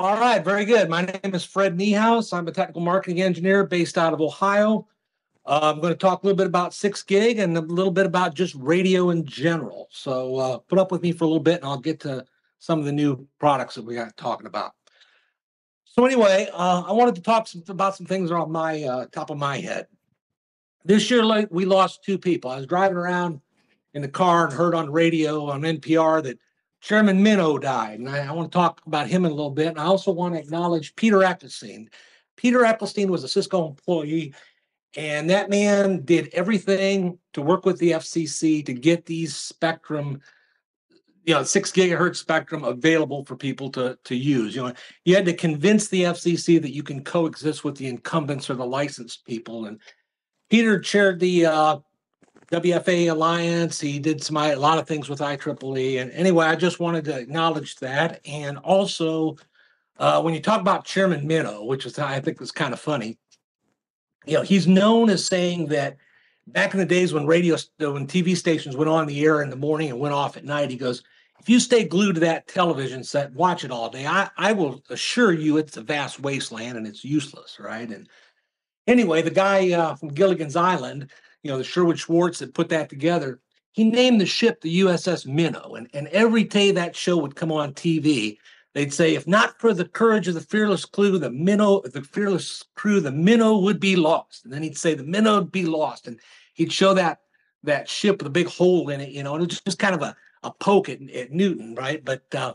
All right, very good. My name is Fred Niehaus. I'm a technical marketing engineer based out of Ohio. Uh, I'm going to talk a little bit about six gig and a little bit about just radio in general. So uh, put up with me for a little bit, and I'll get to some of the new products that we got talking about. So anyway, uh, I wanted to talk some, about some things on my uh, top of my head. This year, like we lost two people. I was driving around in the car and heard on radio on NPR that Chairman Minow died, and I, I, want to talk about him in a little bit. And I also want to acknowledge Peter Ecclesine. Peter Ecclesine was a Cisco employee, and that man did everything to work with the FCC to get these spectrum, you know, six gigahertz spectrum available for people to to use. You know, you had to convince the FCC that you can coexist with the incumbents or the licensed people. And Peter chaired the uh, WFA Alliance. He did some a lot of things with IEEE. And anyway, I just wanted to acknowledge that. And also, uh, when you talk about Chairman Minow, which is I think was kind of funny, you know, he's known as saying that back in the days when radio, when TV stations went on the air in the morning and went off at night, he goes, if you stay glued to that television set, watch it all day, I, I will assure you it's a vast wasteland and it's useless, right? And anyway, the guy uh, from Gilligan's Island you know, the Sherwood Schwartz that put that together. He named the ship the USS Minnow. And, and every day that show would come on TV, they'd say, if not for the courage of the fearless crew, the minnow, the fearless crew, the minnow would be lost. And then he'd say the minnow would be lost. And he'd show that that ship with a big hole in it, you know, and it was just kind of a, a poke at, at Newton, right? But uh,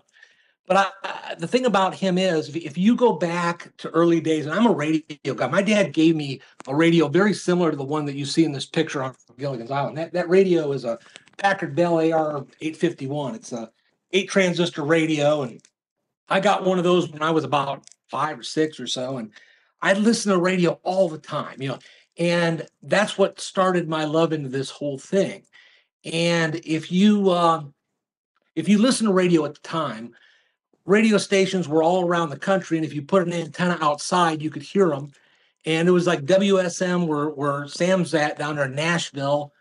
but I, the thing about him is, if, if, you go back to early days, and I'm a radio guy, my dad gave me a radio very similar to the one that you see in this picture on Gilligan's Island. That, that radio is a Packard Bell AR 851. It's a eight transistor radio, and I got one of those when I was about five or six or so, and I'd listen to radio all the time, you know, and that's what started my love into this whole thing. And if you uh, if you listen to radio at the time, radio stations were all around the country, and if you put an antenna outside, you could hear them. And it was like WSM, where where Sam's at down there in Nashville.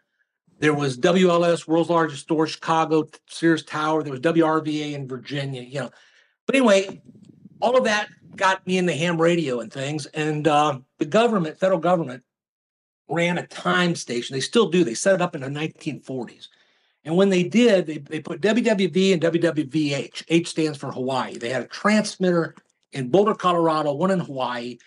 There was WLS, world's largest store, Chicago, Sears Tower. There was WRVA in Virginia. You know, but anyway, all of that got me into ham radio and things. And uh, the government, federal government, ran a time station. They still do. They set it up in the 1940s. And when they did, they, they put WWV and WWVH. H stands for Hawaii. They had a transmitter in Boulder, Colorado, one in Hawaii,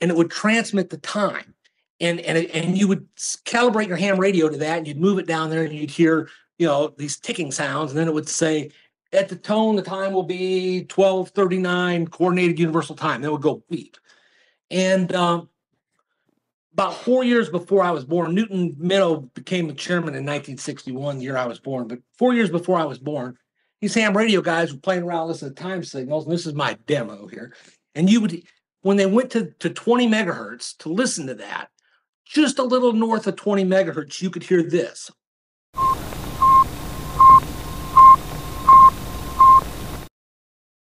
and it would transmit the time. And and and you would calibrate your ham radio to that, and you'd move it down there, and you'd hear you know these ticking sounds, and then it would say at the tone the time will be 1239 coordinated universal time. Then it would go beep. And um, about four years before I was born, Newton Minow became the chairman in 1961, the year I was born. But four years before I was born, these ham radio guys were playing around listening to time signals. And this is my demo here. And you would, when they went to, to 20 megahertz to listen to that, just a little north of 20 megahertz, you could hear this.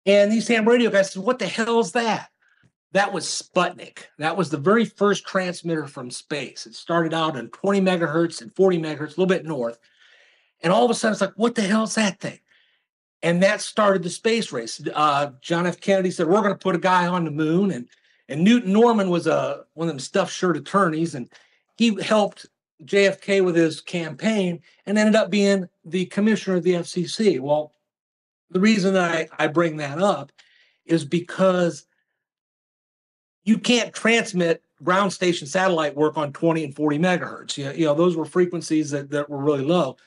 And these ham radio guys said, What the hell is that? That was Sputnik. That was the very first transmitter from space. It started out on 20 megahertz and 40 megahertz, a little bit north. And all of a sudden, it's like, what the hell is that thing? And that started the space race. Uh, John F. Kennedy said, we're going to put a guy on the moon. And, and Newton Norman was a, one of them stuffed shirt attorneys. And he helped JFK with his campaign and ended up being the commissioner of the FCC. Well, the reason I, I bring that up is because you can't transmit ground station satellite work on 20 and 40 megahertz. You know, you know, those were frequencies that, that were really low.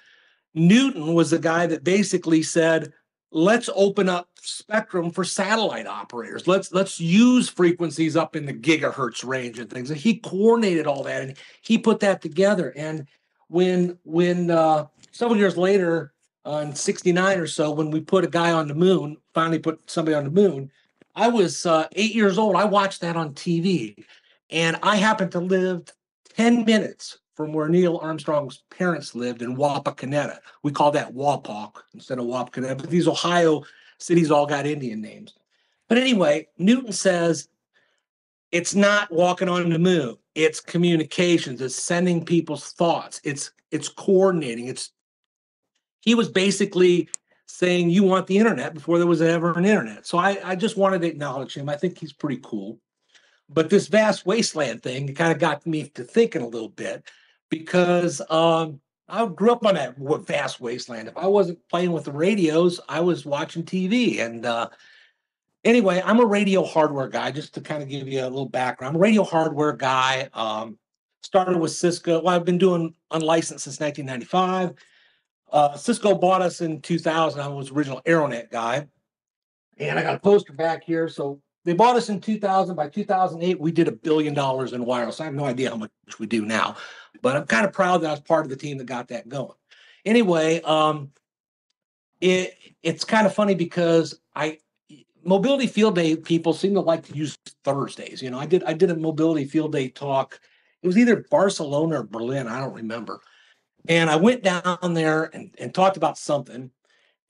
Newton was the guy that basically said, let's open up spectrum for satellite operators. Let's let's use frequencies up in the gigahertz range and things. And he coordinated all that and he put that together. And when when uh, several years later, uh, in 69 or so, when we put a guy on the moon, finally put somebody on the moon, I was uh, eight years old. I watched that on TV, and I happened to live 10 minutes from where Neil Armstrong's parents lived in Wapakoneta. We call that Wapak instead of Wapakoneta, but these Ohio cities all got Indian names. But anyway, Newton says it's not walking on the moon. It's communications. It's sending people's thoughts. It's it's coordinating. It's he was basically saying you want the internet before there was ever an internet. So I, I just wanted to acknowledge him. I think he's pretty cool. But this vast wasteland thing kind of got me to thinking a little bit because um, I grew up on that vast wasteland. If I wasn't playing with the radios, I was watching TV. And uh, anyway, I'm a radio hardware guy, just to kind of give you a little background. I'm a radio hardware guy. Um, started with Cisco. Well, I've been doing unlicensed since 1995. Uh, Cisco bought us in 2000. I was original Aironet guy. And I got a poster back here. So they bought us in 2000. By 2008, we did a billion dollars in wireless. I have no idea how much we do now, but I'm kind of proud that I was part of the team that got that going. Anyway, um, it it's kind of funny because I mobility field day people seem to like to use Thursdays. You know, I did I did a mobility field day talk. It was either Barcelona or Berlin. I don't remember. And I went down there and, and talked about something.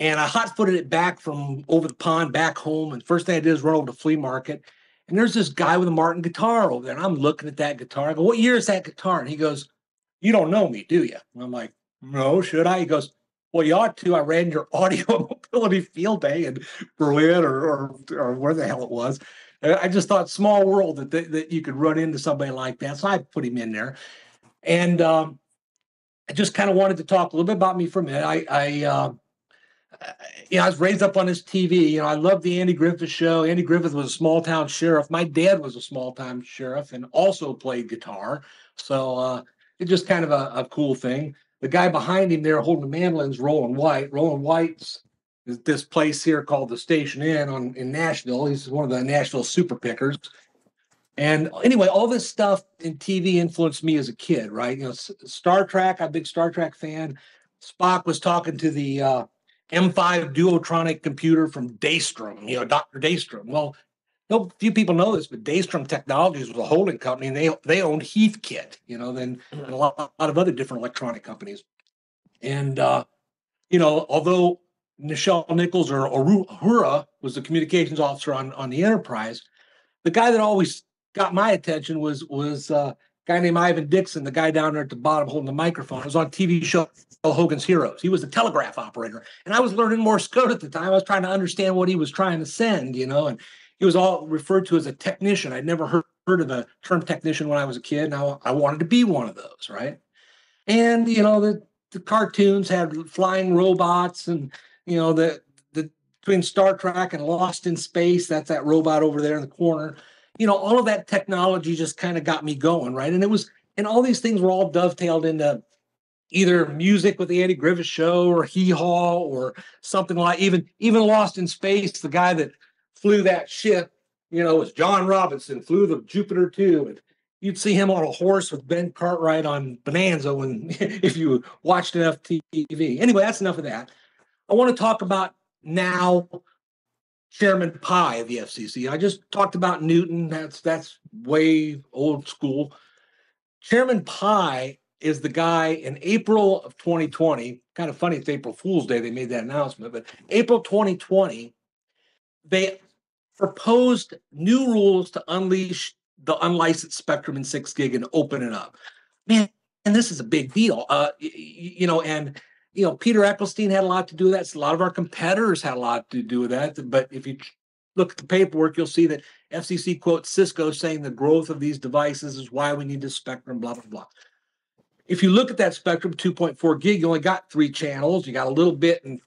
And I hot footed it back from over the pond back home. And first thing I did is run over to flea market. And there's this guy with a Martin guitar over there. And I'm looking at that guitar. I go, What year is that guitar? And he goes, You don't know me, do you? And I'm like, No, should I? He goes, Well, you ought to. I ran your audio mobility field day in Berlin or, or, or where the hell it was. And I just thought small world that, that, that you could run into somebody like that. So I put him in there. And um, I just kind of wanted to talk a little bit about me for a minute. I, I, uh, you know, I was raised up on this TV. You know, I love the Andy Griffith show. Andy Griffith was a small town sheriff. My dad was a small town sheriff and also played guitar. So uh, it's just kind of a, a, cool thing. The guy behind him there holding the mandolin's Roland White. Roland White's is this place here called the Station Inn on in Nashville. He's one of the Nashville super pickers. And anyway, all this stuff in TV influenced me as a kid, right? You know, Star Trek, I'm a big Star Trek fan. Spock was talking to the uh, M5 Duotronic computer from Daystrom, you know, Dr. Daystrom. Well, no few people know this, but Daystrom Technologies was a holding company and they they owned Heathkit, you know, then and a lot, a lot of other different electronic companies. And uh, you know, although Nichelle Nichols or Uhura was the communications officer on, on the Enterprise, the guy that always got my attention was was uh, a guy named Ivan Dixon, the guy down there at the bottom holding the microphone. It was on TV show Hogan's Heroes. He was a telegraph operator, and I was learning Morse code at the time. I was trying to understand what he was trying to send, you know, and he was all referred to as a technician. I'd never heard, heard of the term technician when I was a kid. Now I wanted to be one of those, right? And you know the the cartoons had flying robots, and you know the the between Star Trek and Lost in Space. That's that robot over there in the corner you know, all of that technology just kind of got me going, right? And it was, and all these things were all dovetailed into either music with the Andy Griffith show or Hee Haw or something like even even Lost in Space, the guy that flew that ship, you know, was John Robinson, flew the Jupiter 2. And you'd see him on a horse with Ben Cartwright on Bonanza when if you watched enough TV. Anyway, that's enough of that. I want to talk about now Chairman Pai of the FCC. I just talked about Newton. That's that's way old school. Chairman Pai is the guy in April of 2020. Kind of funny, it's April Fool's Day. They made that announcement, but April 2020, they proposed new rules to unleash the unlicensed spectrum in six gig and open it up. Man, and this is a big deal. Uh, you know, and you know, Peter Ecclesine had a lot to do with that. A lot of our competitors had a lot to do with that. But if you look at the paperwork, you'll see that FCC quotes Cisco saying the growth of these devices is why we need this spectrum, blah, blah, blah. If you look at that spectrum, 2.4 gig, you only got three channels. You got a little bit and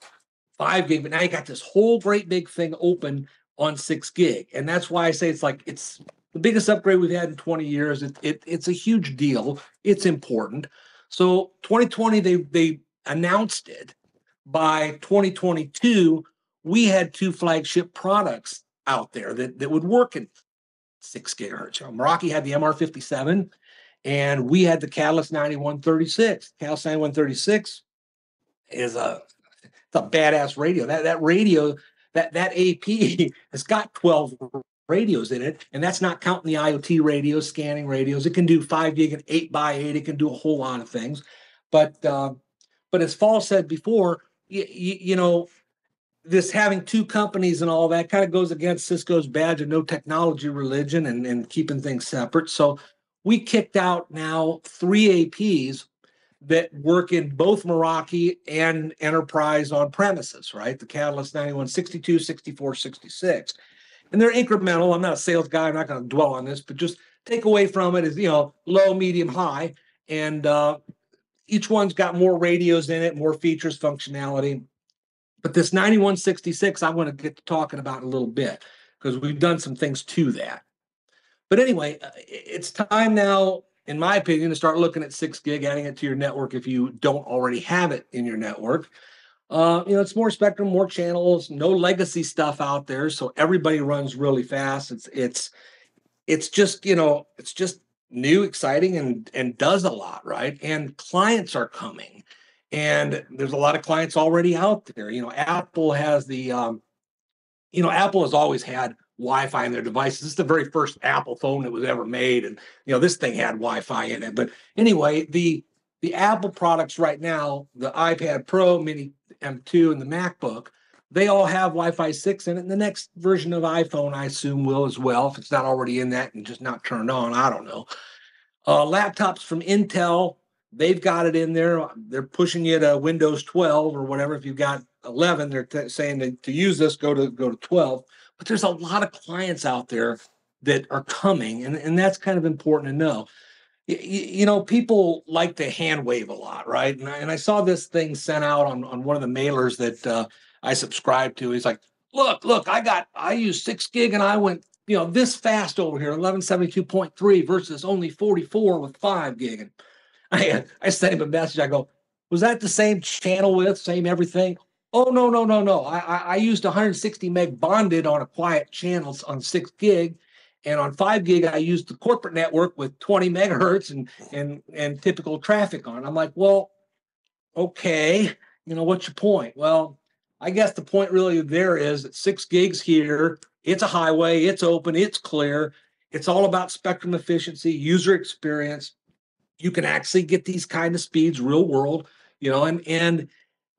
five gig, but now you got this whole great big thing open on six gig. And that's why I say it's like it's the biggest upgrade we've had in 20 years. It, it, it's a huge deal. It's important. So 2020, they they announced it, by 2022, we had two flagship products out there that, that would work in six gigahertz. Know, Meraki had the MR57 and we had the Catalyst 9136. Catalyst 9136 is a it's a badass radio. That that radio, that that AP has got 12 radios in it, and that's not counting the IoT radios, scanning radios. It can do five gig and eight by eight. It can do a whole lot of things. But uh, but as Fall said before, you, you, know, this having two companies and all that kind of goes against Cisco's badge of no technology religion and, and keeping things separate. So we kicked out now three APs that work in both Meraki and enterprise on premises, right? The Catalyst 9162, 64, 66. And they're incremental. I'm not a sales guy. I'm not going to dwell on this, but just take away from it is, you know, low, medium, high. And uh, each one's got more radios in it, more features, functionality. But this 9166, I want to get to talking about in a little bit because we've done some things to that. But anyway, uh, it's time now, in my opinion, to start looking at six gig, adding it to your network if you don't already have it in your network. Uh, you know, it's more spectrum, more channels, no legacy stuff out there, so everybody runs really fast. It's it's it's just you know, it's just new, exciting, and and does a lot, right? And clients are coming, and there's a lot of clients already out there. You know, Apple has the, um, you know, Apple has always had Wi-Fi in their devices. This is the very first Apple phone that was ever made, and you know this thing had Wi-Fi in it. But anyway, the the Apple products right now, the iPad Pro, Mini M2, and the MacBook, they all have Wi-Fi 6 in it. And the next version of iPhone, I assume, will as well, if it's not already in that and just not turned on. I don't know. Uh, laptops from Intel, they've got it in there. They're pushing you to Windows 12 or whatever. If you've got 11, they're t- saying that to use this, go to go to 12 but there's a lot of clients out there that are coming, and, and that's kind of important to know. You, you know, people like to hand wave a lot, right? And I, and I saw this thing sent out on, on one of the mailers that uh, I subscribe to. He's like, look, look, I got, I used six gig and I went, you know, this fast over here, 1172.3 versus only 44 with five gig. And I, I sent him a message. I go, was that the same channel with, same everything? Oh no, no, no, no. I, I, I used 160 meg bonded on a quiet channel on six gig, and on five gig I used the corporate network with 20 megahertz and and and typical traffic on. I'm like, well, okay, you know what's your point? Well, I guess the point really there is that six gigs here. It's a highway. It's open. It's clear. It's all about spectrum efficiency, user experience. You can actually get these kind of speeds real world, you know, and and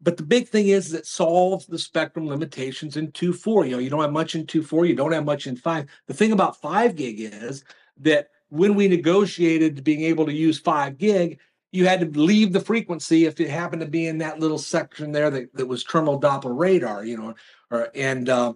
but the big thing is that solves the spectrum limitations in 2.4. You know, you don't have much in 2.4, you don't have much in 5. The thing about 5 gig is that when we negotiated being able to use 5 gig, you had to leave the frequency if it happened to be in that little section there that, that was terminal Doppler radar, you know, or and uh,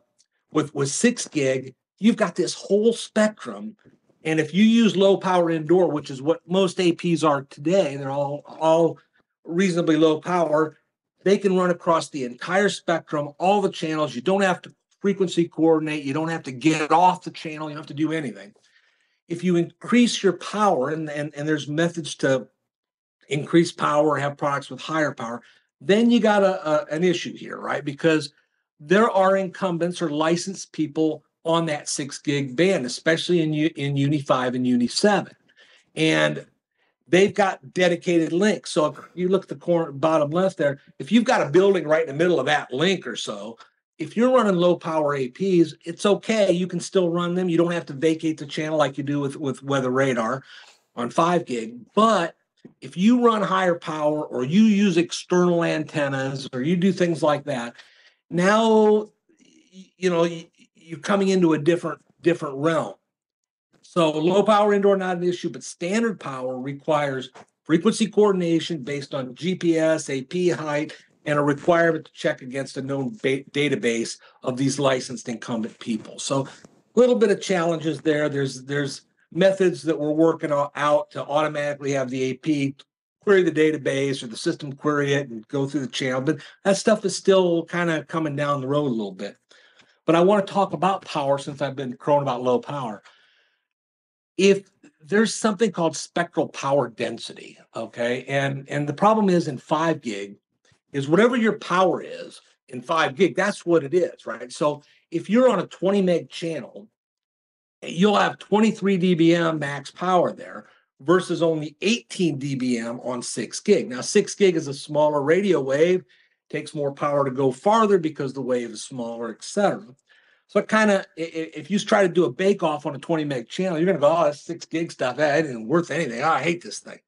with with 6 gig, you've got this whole spectrum. And if you use low power indoor, which is what most APs are today, they're all all reasonably low power they can run across the entire spectrum, all the channels. You don't have to frequency coordinate. You don't have to get off the channel. You don't have to do anything. If you increase your power, and, and, and there's methods to increase power, have products with higher power, then you got a, a, an issue here, right? Because there are incumbents or licensed people on that six gig band, especially in, in UNII 5 and UNII 7. And they've got dedicated links. So if you look at the corner bottom left there, if you've got a building right in the middle of that link or so, if you're running low power APs, it's okay. You can still run them. You don't have to vacate the channel like you do with, with weather radar on five gig. But if you run higher power or you use external antennas or you do things like that, now you know you're coming into a different different realm. So low power indoor not an issue, but standard power requires frequency coordination based on GPS, AP height, and a requirement to check against a known ba- database of these licensed incumbent people. So a little bit of challenges there. There's there's methods that we're working out to automatically have the AP query the database or the system query it and go through the channel. But that stuff is still kind of coming down the road a little bit. But I want to talk about power since I've been crowing about low power if there's something called spectral power density, okay, and and the problem is in five gig is whatever your power is in five gig, that's what it is, right? So if you're on a 20 meg channel, you'll have 23 dBm max power there versus only 18 dBm on six gig. Now, six gig is a smaller radio wave, takes more power to go farther because the wave is smaller, etc. So it kind of, if you try to do a bake off on a 20 meg channel, you're going to go, oh, that's six gig stuff. That isn't worth anything. Oh, I hate this thing.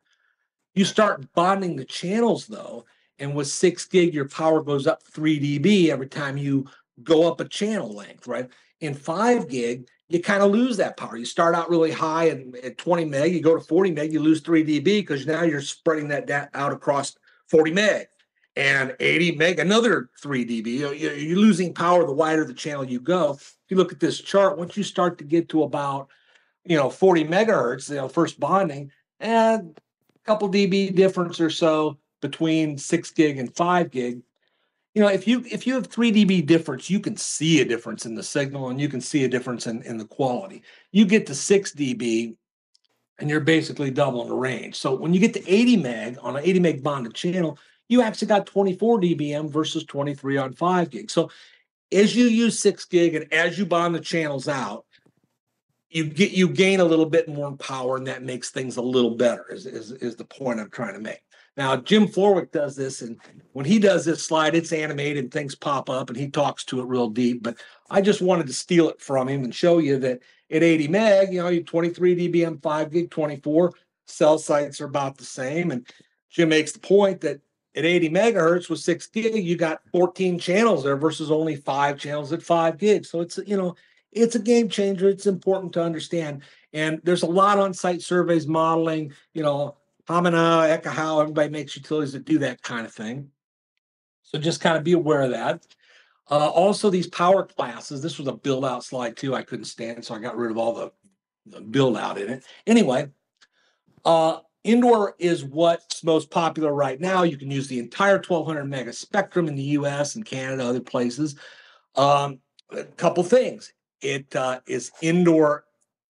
You start bonding the channels though, and with six gig, your power goes up 3 dB every time you go up a channel length, right? In five gig, you kind of lose that power. You start out really high and at 20 meg, you go to 40 meg, you lose 3 dB because now you're spreading that out across 40 meg and 80 meg, another 3 dB. You're losing power the wider the channel you go. If you look at this chart, once you start to get to about, you know, 40 megahertz, you know, first bonding, and a couple dB difference or so between 6 gig and 5 gig, you know if you if you have 3 db difference you can see a difference in the signal and you can see a difference in, in the quality. You get to 6 db and you're basically doubling the range. So when you get to 80 meg on an 80 meg bonded channel you actually got 24 dbm versus 23 on 5 gig. So as you use 6 gig and as you bond the channels out you get you gain a little bit more power and that makes things a little better is, is, is the point i'm trying to make now, Jim Florwick does this, and when he does this slide, it's animated, and things pop up, and he talks to it real deep. But I just wanted to steal it from him and show you that at 80 meg, you know, you 23 dBm, 5 gig, 24 cell sites are about the same. And Jim makes the point that at 80 megahertz with 6 gig, you got 14 channels there versus only five channels at 5 gig. So it's, you know, it's a game changer. It's important to understand. And there's a lot on site surveys modeling, you know, Hamina, Ekahau, everybody makes utilities that do that kind of thing. So just kind of be aware of that. Uh, also, these power classes. This was a build out slide too. I couldn't stand, so I got rid of all the, the build out in it. Anyway, uh, indoor is what's most popular right now. You can use the entire 1200 mega spectrum in the U.S. and Canada, other places. Um, a couple things. It uh, is indoor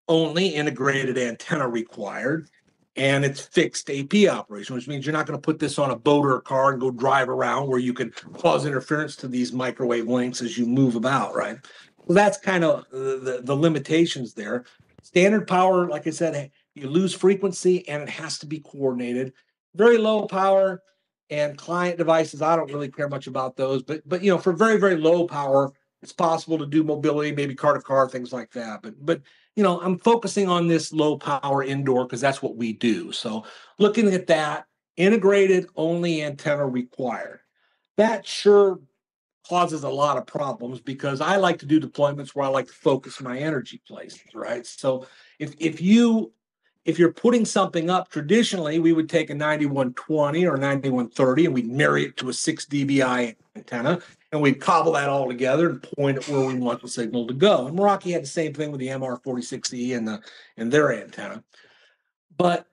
only integrated antenna required and it's fixed AP operation, which means you're not going to put this on a boat or a car and go drive around where you can cause interference to these microwave links as you move about, right? Well, that's kind of the, the limitations there. Standard power, like I said, you lose frequency and it has to be coordinated. Very low power and client devices, I don't really care much about those, but but you know, for very very low power, it's possible to do mobility, maybe car to car, things like that. But but you know, I'm focusing on this low power indoor because that's what we do. So looking at that, integrated only antenna required. That sure causes a lot of problems because I like to do deployments where I like to focus my energy places, right? So if if you if you're putting something up traditionally, we would take a 9120 or 9130 and we'd marry it to a 6 dBi antenna and we'd cobble that all together and point it where we want the signal to go. And Meraki had the same thing with the MR46E and the and their antenna. But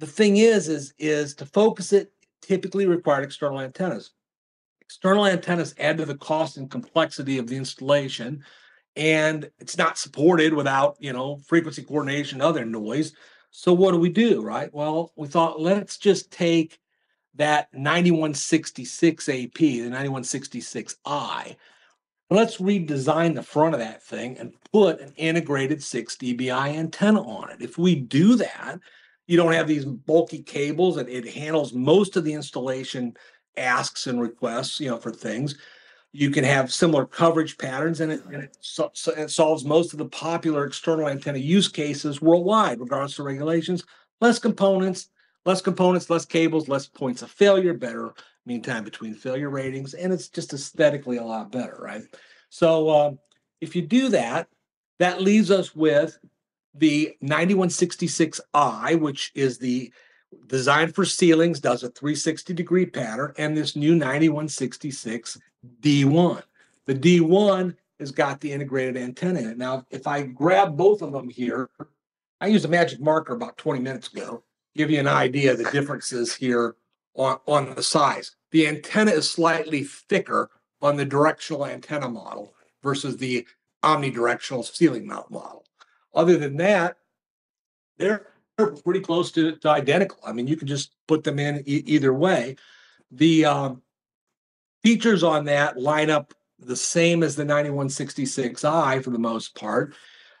the thing is, is is to focus it typically required external antennas. External antennas add to the cost and complexity of the installation, and it's not supported without you know frequency coordination, other noise. So what do we do, right? Well, we thought let's just take that 9166 AP, the 9166i. Let's redesign the front of that thing and put an integrated 6 dBi antenna on it. If we do that, you don't have these bulky cables and it handles most of the installation asks and requests, you know, for things. You can have similar coverage patterns and it, and it, so, so it solves most of the popular external antenna use cases worldwide, regardless of regulations. Less components, less components, less cables, less points of failure, better mean time between failure ratings, and it's just aesthetically a lot better, right? So um, if you do that, that leaves us with the 9166i, which is the designed for ceilings, does a 360 degree pattern, and this new 9166 D1. The D1 has got the integrated antenna in it. Now, if I grab both of them here, I used a magic marker about 20 minutes ago give you an idea of the differences here on, on the size. The antenna is slightly thicker on the directional antenna model versus the omnidirectional ceiling mount model. Other than that, they're pretty close to, to identical. I mean, you can just put them in e- either way. The um, features on that line up the same as the 9166i for the most part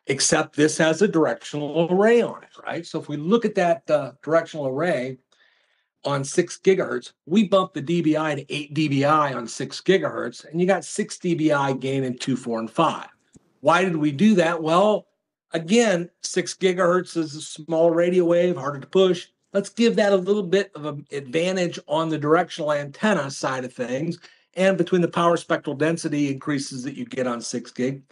except this has a directional array on it, right? So if we look at that uh, directional array on six gigahertz, we bump the dBi to eight dBi on six gigahertz, and you got six dBi gain in two, four, and five. Why did we do that? Well, again, six gigahertz is a small radio wave, harder to push. Let's give that a little bit of an advantage on the directional antenna side of things and between the power spectral density increases that you get on six gig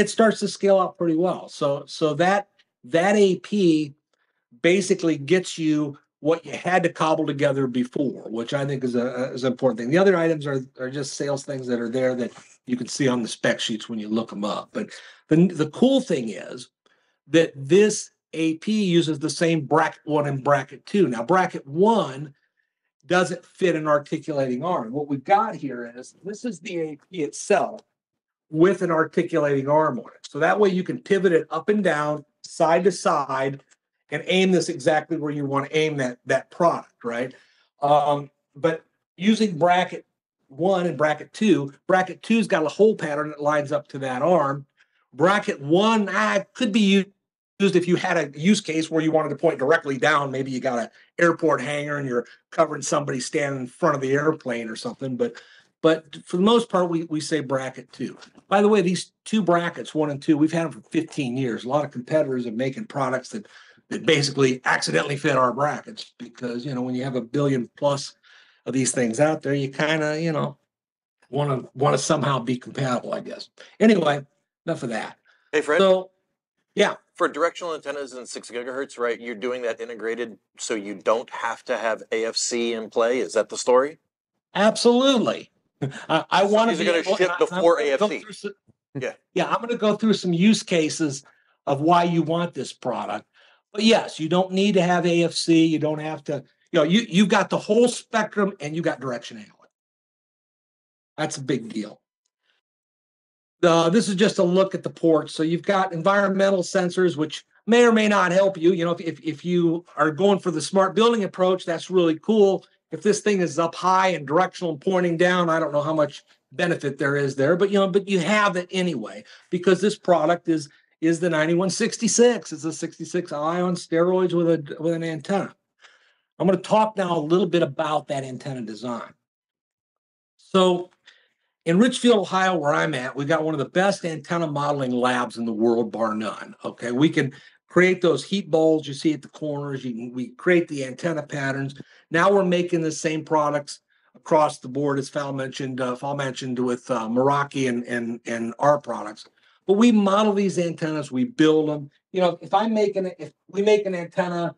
it starts to scale up pretty well. So so that that AP basically gets you what you had to cobble together before, which I think is a is an important thing. The other items are are just sales things that are there that you can see on the spec sheets when you look them up. But the the cool thing is that this AP uses the same bracket one and bracket two. Now bracket one doesn't fit an articulating arm. What we've got here is this is the AP itself with an articulating arm on it. So that way you can pivot it up and down, side to side, and aim this exactly where you want to aim that that product, right? Um, but using bracket one and bracket two, bracket two's got a hole pattern that lines up to that arm. Bracket one ah, could be used used if you had a use case where you wanted to point directly down. Maybe you got an airport hangar and you're covering somebody standing in front of the airplane or something. But but for the most part, we, we say bracket two. By the way, these two brackets, one and two, we've had them for 15 years. A lot of competitors are making products that that basically accidentally fit our brackets because you know when you have a billion plus of these things out there, you kind of you know want to want to somehow be compatible, I guess. Anyway, enough of that. Hey, Fred. So yeah, for directional antennas and six gigahertz, right? You're doing that integrated so you don't have to have AFC in play. Is that the story? Absolutely. I, I want to be going to ship before AFC. Some, yeah, yeah. I'm going to go through some use cases of why you want this product. But yes, you don't need to have AFC. You don't have to. You know, you you've got the whole spectrum and you got directionality. That's a big deal. Uh, this is just a look at the ports. So you've got environmental sensors, which may or may not help you. You know, if, if, if you are going for the smart building approach, that's really cool. If this thing is up high and directional and pointing down, I don't know how much benefit there is there, but you know, but you have it anyway because this product is is the 9166. It's a 66i on steroids with a with an antenna. I'm going to talk now a little bit about that antenna design. So in Richfield, Ohio, where I'm at, we got one of the best antenna modeling labs in the world, bar none. Okay, we can create those heat bowls you see at the corners. You can, we create the antenna patterns. Now we're making the same products across the board, as Fal mentioned. Uh, Fal mentioned with uh, Meraki and and and our products. But we model these antennas, we build them. You know, if I'm making it, if we make an antenna,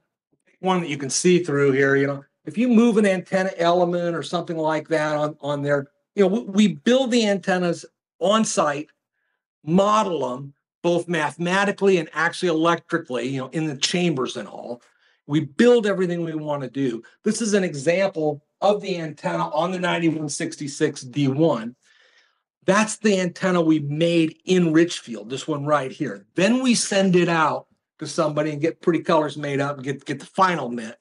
one that you can see through here, you know, if you move an antenna element or something like that on on there you know, we build the antennas on site, model them both mathematically and actually electrically, you know, in the chambers and all. We build everything we want to do. This is an example of the antenna on the 9166 D1. That's the antenna we made in Richfield, this one right here. Then we send it out to somebody and get pretty colors made up and get, get the final met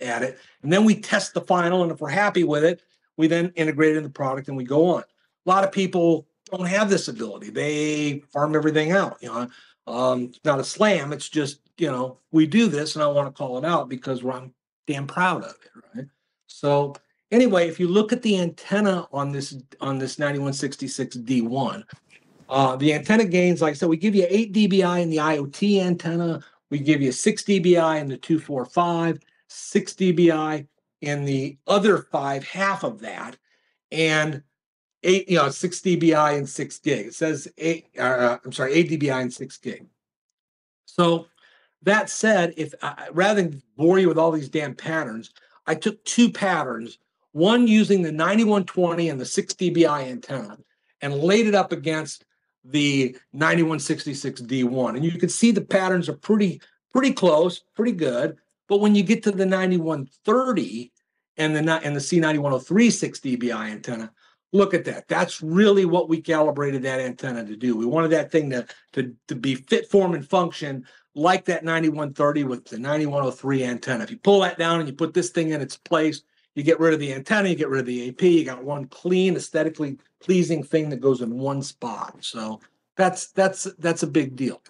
at it. And then we test the final. And if we're happy with it, we then integrate it in the product and we go on. A lot of people don't have this ability. They farm everything out. You know, um, it's not a slam. It's just you know we do this, and I want to call it out because I'm damn proud of it, right? So anyway, if you look at the antenna on this on this 9166 D1, uh, the antenna gains, like I said, we give you 8 dBi in the IoT antenna. We give you 6 dBi in the 245, 6 dBi in the other five, half of that, and eight, you know, six dBi and six gig. It says eight, uh, I'm sorry, eight dBi and six gig. So that said, if uh, rather than bore you with all these damn patterns, I took two patterns, one using the 9120 and the 6 dBi antenna, and laid it up against the 9166 D1. And you can see the patterns are pretty, pretty close, pretty good. But when you get to the 9130 and the and the C9103 6 dBi antenna, look at that. That's really what we calibrated that antenna to do. We wanted that thing to, to, to be fit, form, and function like that 9130 with the 9103 antenna. If you pull that down and you put this thing in its place, you get rid of the antenna, you get rid of the AP, you got one clean, aesthetically pleasing thing that goes in one spot. So that's that's that's a big deal.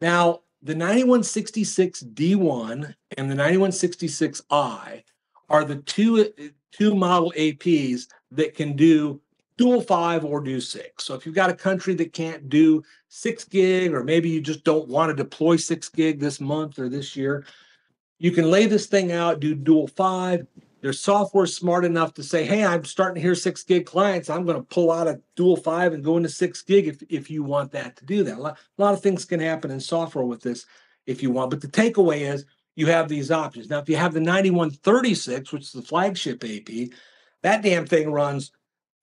Now, the 9166 D1 and the 9166i are the two two model APs that can do dual five or do six. So if you've got a country that can't do six gig, or maybe you just don't want to deploy six gig this month or this year, you can lay this thing out, do dual five. their software smart enough to say, hey, I'm starting to hear six gig clients. I'm going to pull out a dual five and go into six gig if, if you want that to do that. A lot, a lot of things can happen in software with this if you want. But the takeaway is you have these options. Now, if you have the 9136, which is the flagship AP, that damn thing runs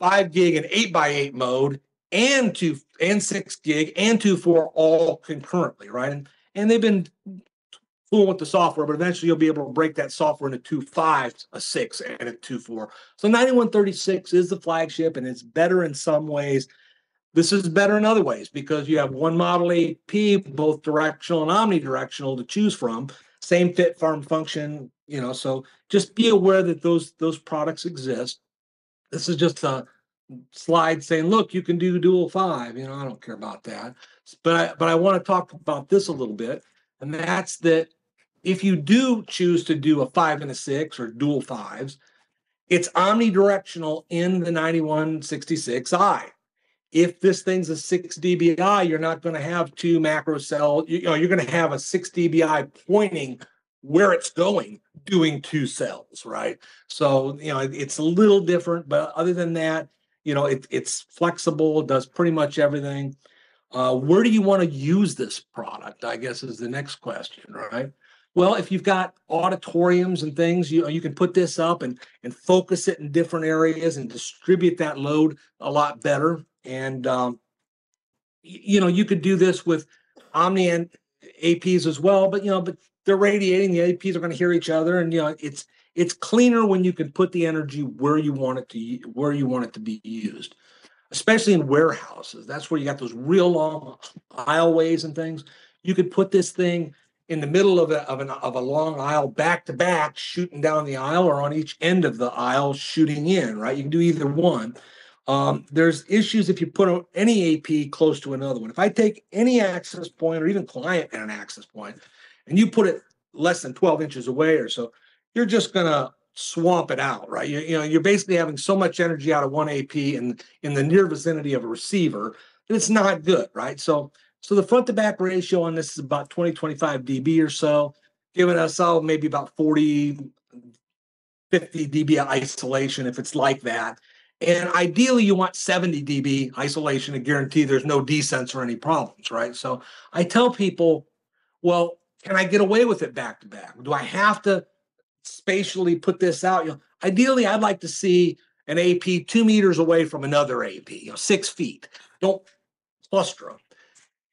five gig and eight by eight mode and two and six gig and two four all concurrently, right? And and they've been fooling with the software, but eventually you'll be able to break that software into two fives, a six, and a two four. So 9136 is the flagship, and it's better in some ways. This is better in other ways because you have one model AP, both directional and omnidirectional to choose from. Same fit, farm function, you know. So just be aware that those those products exist. This is just a slide saying, "Look, you can do dual five. You know, I don't care about that, but I, but I want to talk about this a little bit, and that's that if you do choose to do a five and a six or dual fives, it's omnidirectional in the 9166i. If this thing's a 6 dBi, you're not going to have two macro cell, you, know, you're going to have a 6 dBi pointing where it's going doing two cells, right? So, you know, it's a little different, but other than that, you know, it, it's flexible, does pretty much everything. Uh, where do you want to use this product? I guess is the next question, right? Well, if you've got auditoriums and things, you you can put this up and and focus it in different areas and distribute that load a lot better. And um, you know, you could do this with Omni and APs as well, but you know, but they're radiating. The APs are going to hear each other, and you know, it's it's cleaner when you can put the energy where you want it to where you want it to be used, especially in warehouses. That's where you got those real long aisleways and things. You could put this thing in the middle of a, of, an, of a long aisle back to back shooting down the aisle or on each end of the aisle shooting in right you can do either one um, there's issues if you put any ap close to another one if i take any access point or even client at an access point and you put it less than 12 inches away or so you're just going to swamp it out right you, you know you're basically having so much energy out of one ap in in the near vicinity of a receiver that it's not good right so so the front to back ratio on this is about 20, 25 dB or so, giving us all maybe about 40, 50 dB isolation if it's like that. And ideally, you want 70 dB isolation to guarantee there's no desense or any problems, right? So I tell people, well, can I get away with it back to back? Do I have to spatially put this out? You know, ideally, I'd like to see an AP two meters away from another AP, you know, six feet. Don't cluster them.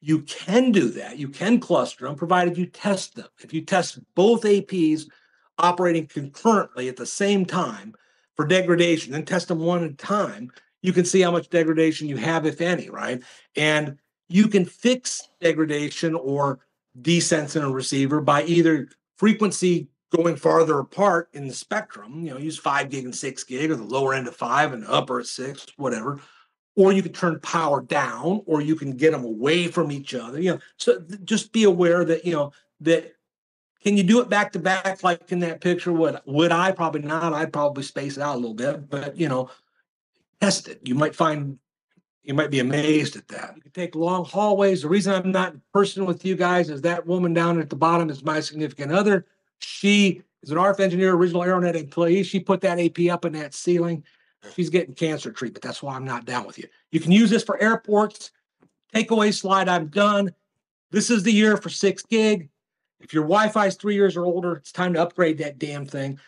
You can do that. You can cluster them provided you test them. If you test both APs operating concurrently at the same time for degradation, then test them one at a time, you can see how much degradation you have, if any, right? And you can fix degradation or desense in a receiver by either frequency going farther apart in the spectrum, you know, use five gig and six gig or the lower end of five and upper six, whatever, or you can turn power down or you can get them away from each other you know so just be aware that you know that can you do it back to back like in that picture? Would would i? Probably not. I'd probably space it out a little bit but you know test it. You might find you might be amazed at that. You can take long hallways. The reason i'm not in person with you guys is that woman down at the bottom is my significant other she is an RF engineer, original Aironet employee. She put that AP up in that ceiling she's getting cancer treatment. That's why I'm not down with you. You can use this for airports. Takeaway slide, I'm done. This is the year for six gig. If your Wi-Fi is three years or older, it's time to upgrade that damn thing.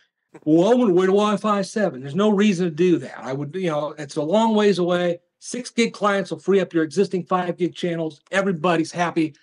Well, I'm going to Wi-Fi seven. There's no reason to do that. I would, you know, it's a long ways away. Six gig clients will free up your existing five gig channels. Everybody's happy.